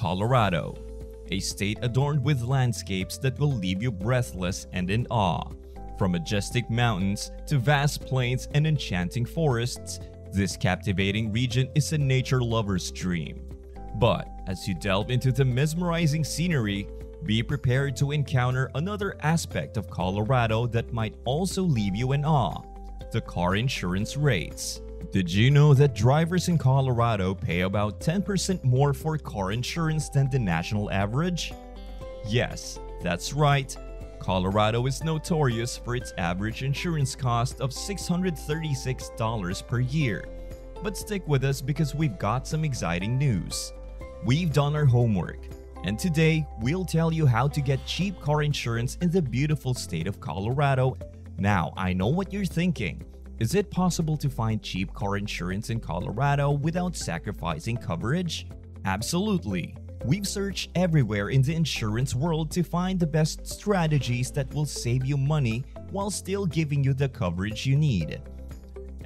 Colorado, a state adorned with landscapes that will leave you breathless and in awe. From majestic mountains to vast plains and enchanting forests, this captivating region is a nature lover's dream. But as you delve into the mesmerizing scenery, be prepared to encounter another aspect of Colorado that might also leave you in awe the car insurance rates. Did you know that drivers in Colorado pay about 10% more for car insurance than the national average? Yes, that's right. Colorado is notorious for its average insurance cost of $636 per year. But stick with us because we've got some exciting news. We've done our homework, and today we'll tell you how to get cheap car insurance in the beautiful state of Colorado. Now, I know what you're thinking. Is it possible to find cheap car insurance in Colorado without sacrificing coverage? Absolutely. We've searched everywhere in the insurance world to find the best strategies that will save you money while still giving you the coverage you need.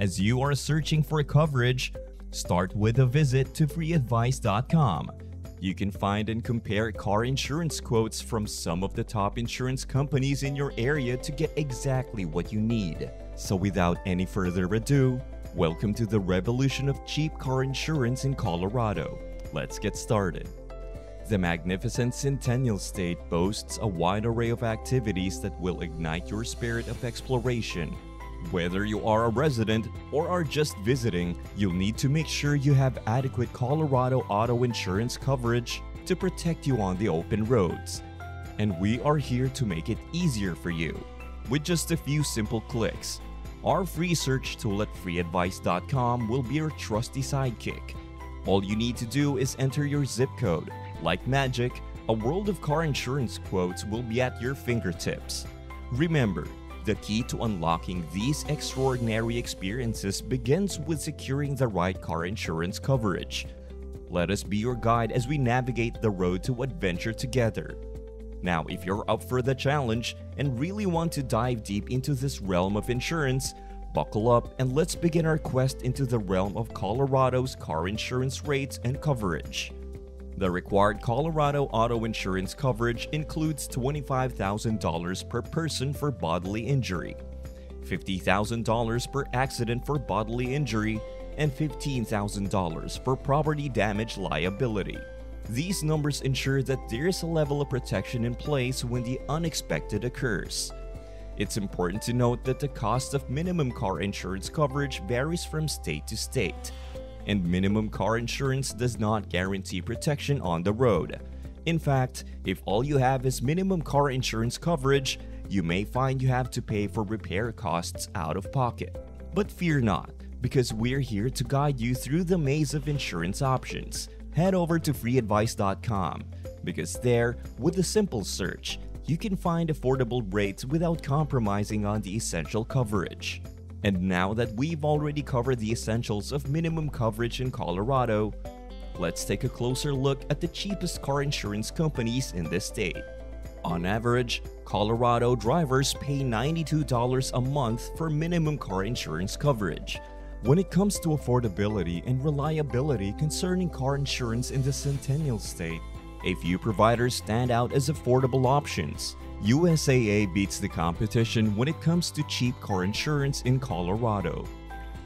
As you are searching for coverage, start with a visit to freeadvice.com. You can find and compare car insurance quotes from some of the top insurance companies in your area to get exactly what you need. So, without any further ado, welcome to the revolution of cheap car insurance in Colorado. Let's get started. The magnificent Centennial State boasts a wide array of activities that will ignite your spirit of exploration. Whether you are a resident or are just visiting, you'll need to make sure you have adequate Colorado auto insurance coverage to protect you on the open roads. And we are here to make it easier for you with just a few simple clicks. Our free search tool at freeadvice.com will be your trusty sidekick. All you need to do is enter your zip code. Like magic, a world of car insurance quotes will be at your fingertips. Remember, the key to unlocking these extraordinary experiences begins with securing the right car insurance coverage. Let us be your guide as we navigate the road to adventure together. Now, if you're up for the challenge and really want to dive deep into this realm of insurance, buckle up and let's begin our quest into the realm of Colorado's car insurance rates and coverage. The required Colorado auto insurance coverage includes $25,000 per person for bodily injury, $50,000 per accident for bodily injury, and $15,000 for property damage liability. These numbers ensure that there is a level of protection in place when the unexpected occurs. It's important to note that the cost of minimum car insurance coverage varies from state to state, and minimum car insurance does not guarantee protection on the road. In fact, if all you have is minimum car insurance coverage, you may find you have to pay for repair costs out of pocket. But fear not, because we're here to guide you through the maze of insurance options head over to freeadvice.com because there, with a simple search, you can find affordable rates without compromising on the essential coverage. And now that we've already covered the essentials of minimum coverage in Colorado, let's take a closer look at the cheapest car insurance companies in this state. On average, Colorado drivers pay $92 a month for minimum car insurance coverage, when it comes to affordability and reliability concerning car insurance in the Centennial State, a few providers stand out as affordable options. USAA beats the competition when it comes to cheap car insurance in Colorado.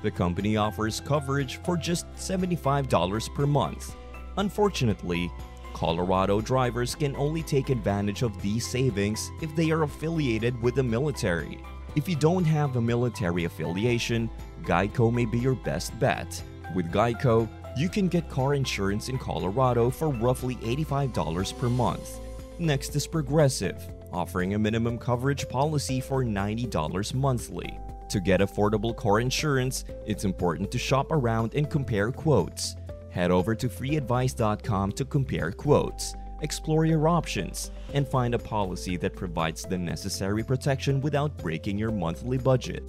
The company offers coverage for just $75 per month. Unfortunately, Colorado drivers can only take advantage of these savings if they are affiliated with the military. If you don't have a military affiliation, Geico may be your best bet. With Geico, you can get car insurance in Colorado for roughly $85 per month. Next is Progressive, offering a minimum coverage policy for $90 monthly. To get affordable car insurance, it's important to shop around and compare quotes. Head over to freeadvice.com to compare quotes, explore your options, and find a policy that provides the necessary protection without breaking your monthly budget.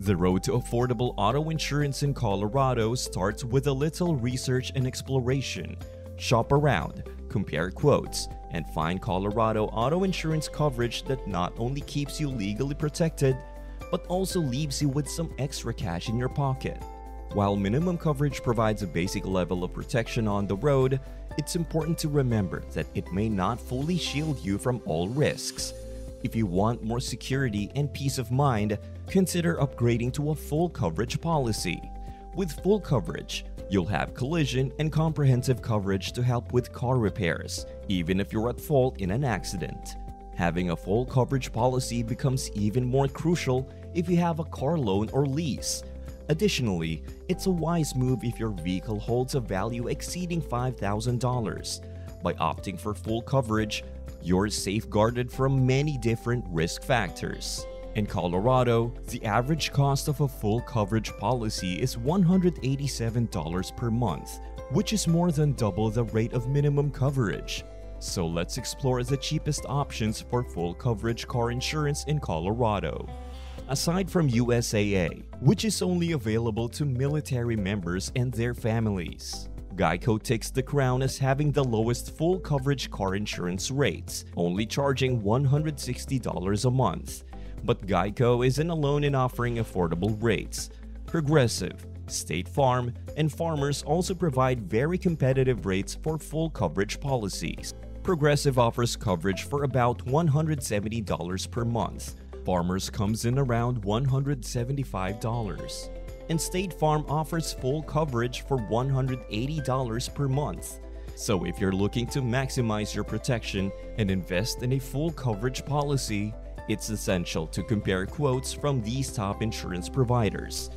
The road to affordable auto insurance in Colorado starts with a little research and exploration. Shop around, compare quotes, and find Colorado auto insurance coverage that not only keeps you legally protected, but also leaves you with some extra cash in your pocket. While minimum coverage provides a basic level of protection on the road, it's important to remember that it may not fully shield you from all risks. If you want more security and peace of mind, consider upgrading to a full coverage policy. With full coverage, you'll have collision and comprehensive coverage to help with car repairs, even if you're at fault in an accident. Having a full coverage policy becomes even more crucial if you have a car loan or lease. Additionally, it's a wise move if your vehicle holds a value exceeding $5,000. By opting for full coverage, you're safeguarded from many different risk factors. In Colorado, the average cost of a full coverage policy is $187 per month, which is more than double the rate of minimum coverage. So let's explore the cheapest options for full coverage car insurance in Colorado aside from USAA, which is only available to military members and their families. Geico takes the crown as having the lowest full coverage car insurance rates, only charging $160 a month. But Geico isn't alone in offering affordable rates. Progressive, State Farm, and Farmers also provide very competitive rates for full coverage policies. Progressive offers coverage for about $170 per month, Farmers comes in around $175, and State Farm offers full coverage for $180 per month. So if you're looking to maximize your protection and invest in a full coverage policy, it's essential to compare quotes from these top insurance providers.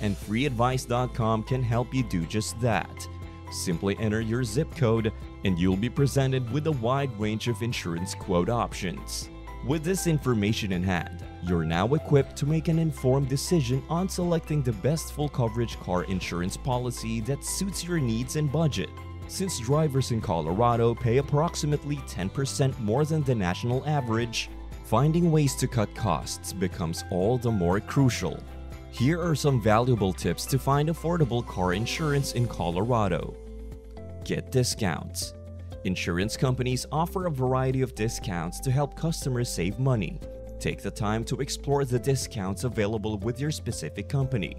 And freeadvice.com can help you do just that. Simply enter your zip code and you'll be presented with a wide range of insurance quote options. With this information in hand, you're now equipped to make an informed decision on selecting the best full coverage car insurance policy that suits your needs and budget. Since drivers in Colorado pay approximately 10% more than the national average, finding ways to cut costs becomes all the more crucial. Here are some valuable tips to find affordable car insurance in Colorado. Get discounts. Insurance companies offer a variety of discounts to help customers save money. Take the time to explore the discounts available with your specific company.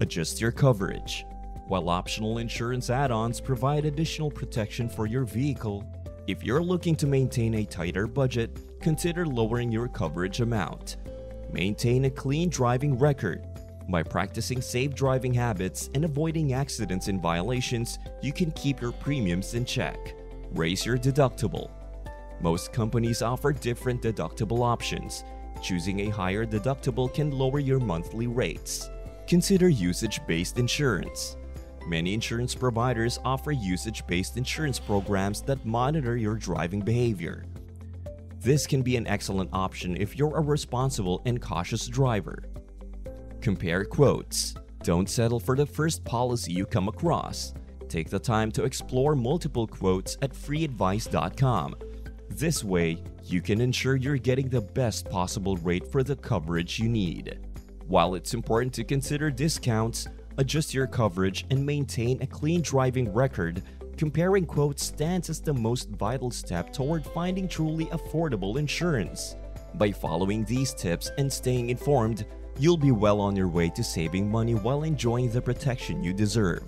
Adjust your coverage. While optional insurance add ons provide additional protection for your vehicle, if you're looking to maintain a tighter budget, consider lowering your coverage amount. Maintain a clean driving record. By practicing safe driving habits and avoiding accidents and violations, you can keep your premiums in check. Raise your deductible. Most companies offer different deductible options. Choosing a higher deductible can lower your monthly rates. Consider usage based insurance. Many insurance providers offer usage based insurance programs that monitor your driving behavior. This can be an excellent option if you're a responsible and cautious driver. Compare quotes. Don't settle for the first policy you come across. Take the time to explore multiple quotes at freeadvice.com. This way, you can ensure you're getting the best possible rate for the coverage you need. While it's important to consider discounts, adjust your coverage, and maintain a clean driving record, comparing quotes stands as the most vital step toward finding truly affordable insurance. By following these tips and staying informed, you'll be well on your way to saving money while enjoying the protection you deserve.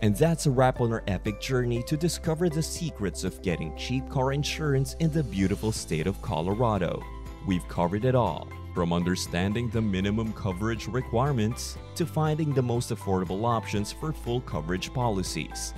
And that's a wrap on our epic journey to discover the secrets of getting cheap car insurance in the beautiful state of Colorado. We've covered it all, from understanding the minimum coverage requirements to finding the most affordable options for full coverage policies.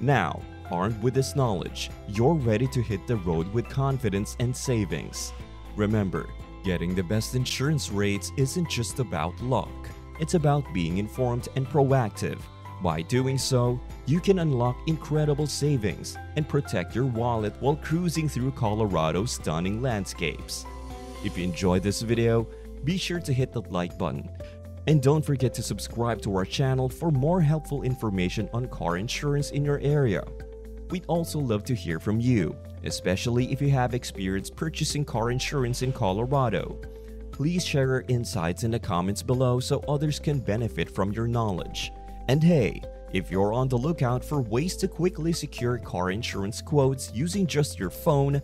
Now, armed with this knowledge, you're ready to hit the road with confidence and savings. Remember, getting the best insurance rates isn't just about luck, it's about being informed and proactive by doing so, you can unlock incredible savings and protect your wallet while cruising through Colorado's stunning landscapes. If you enjoyed this video, be sure to hit the like button. And don't forget to subscribe to our channel for more helpful information on car insurance in your area. We'd also love to hear from you, especially if you have experience purchasing car insurance in Colorado. Please share your insights in the comments below so others can benefit from your knowledge. And hey, if you're on the lookout for ways to quickly secure car insurance quotes using just your phone,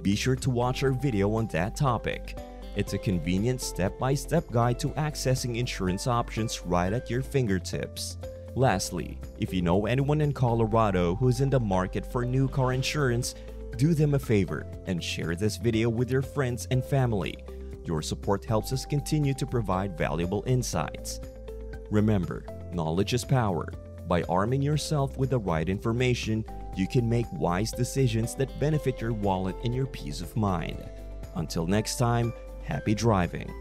be sure to watch our video on that topic. It's a convenient step-by-step guide to accessing insurance options right at your fingertips. Lastly, if you know anyone in Colorado who's in the market for new car insurance, do them a favor and share this video with your friends and family. Your support helps us continue to provide valuable insights. Remember, knowledge is power. By arming yourself with the right information, you can make wise decisions that benefit your wallet and your peace of mind. Until next time, happy driving.